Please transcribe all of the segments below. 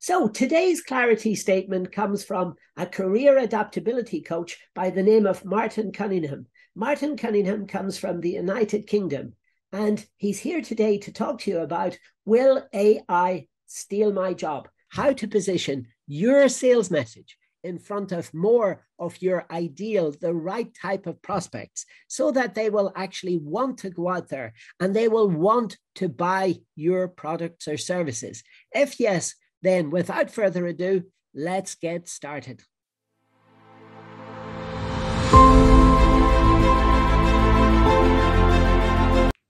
So today's clarity statement comes from a career adaptability coach by the name of Martin Cunningham. Martin Cunningham comes from the United Kingdom, and he's here today to talk to you about Will AI steal my job? How to position your sales message in front of more of your ideal, the right type of prospects, so that they will actually want to go out there and they will want to buy your products or services. If yes, then, without further ado, let's get started.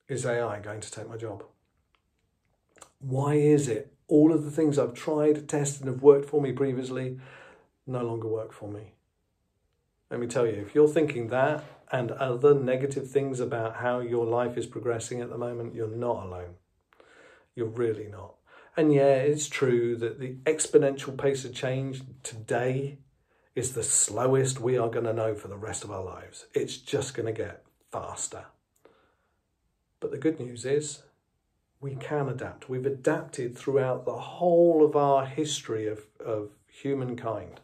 Is AI going to take my job? Why is it all of the things I've tried, tested, and have worked for me previously no longer work for me? Let me tell you, if you're thinking that and other negative things about how your life is progressing at the moment, you're not alone. You're really not. And yeah, it's true that the exponential pace of change today is the slowest we are going to know for the rest of our lives. It's just going to get faster. But the good news is we can adapt. We've adapted throughout the whole of our history of, of humankind.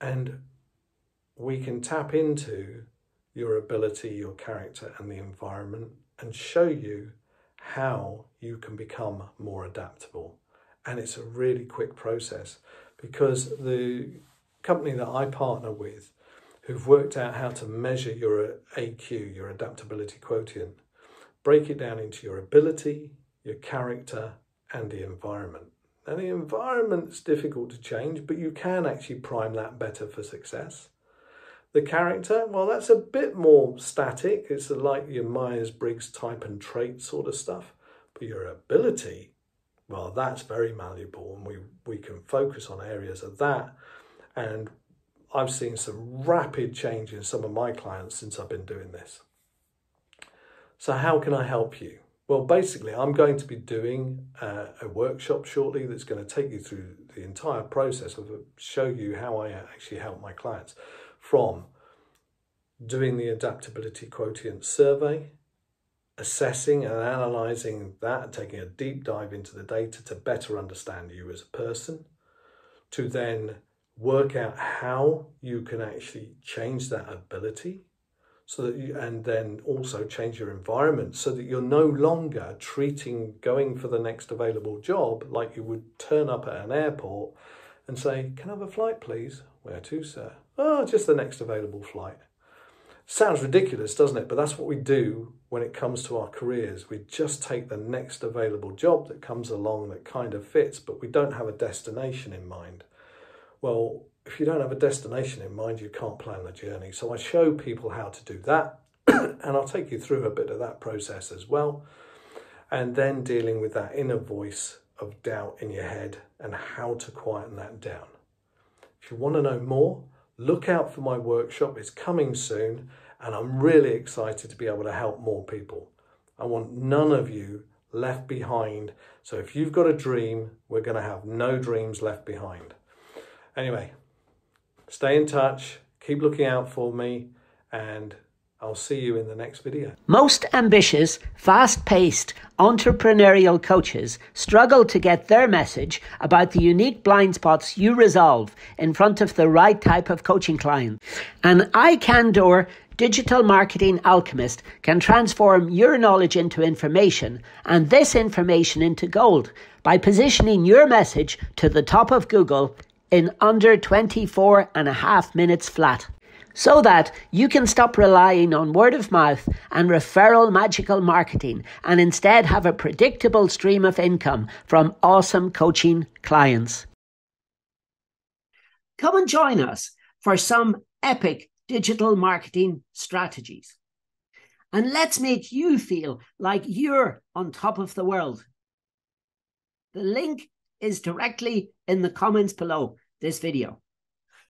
And we can tap into your ability, your character, and the environment and show you how you can become more adaptable. And it's a really quick process because the company that I partner with, who've worked out how to measure your uh, AQ, your adaptability quotient, break it down into your ability, your character, and the environment. Now, the environment's difficult to change, but you can actually prime that better for success. The character, well, that's a bit more static. It's like your Myers Briggs type and trait sort of stuff. But your ability, well, that's very malleable, and we, we can focus on areas of that. And I've seen some rapid change in some of my clients since I've been doing this. So, how can I help you? Well, basically, I'm going to be doing uh, a workshop shortly that's going to take you through the entire process of show you how I actually help my clients from doing the adaptability quotient survey, assessing and analysing that, taking a deep dive into the data to better understand you as a person, to then work out how you can actually change that ability so that you and then also change your environment so that you're no longer treating going for the next available job like you would turn up at an airport and say can i have a flight please? Where to sir oh, just the next available flight. Sounds ridiculous, doesn't it? But that's what we do when it comes to our careers. We just take the next available job that comes along that kind of fits, but we don't have a destination in mind. Well, if you don't have a destination in mind, you can't plan the journey. So I show people how to do that, and I'll take you through a bit of that process as well. And then dealing with that inner voice of doubt in your head and how to quieten that down. If you want to know more, look out for my workshop. It's coming soon, and I'm really excited to be able to help more people. I want none of you left behind. So if you've got a dream, we're going to have no dreams left behind. Anyway, stay in touch, keep looking out for me, and I'll see you in the next video. Most ambitious, fast paced entrepreneurial coaches struggle to get their message about the unique blind spots you resolve in front of the right type of coaching client. An iCandour digital marketing alchemist can transform your knowledge into information and this information into gold by positioning your message to the top of Google in under 24 and a half minutes flat so that you can stop relying on word of mouth and referral magical marketing and instead have a predictable stream of income from awesome coaching clients. Come and join us for some epic digital marketing strategies. And let's make you feel like you're on top of the world. The link is directly in the comments below this video.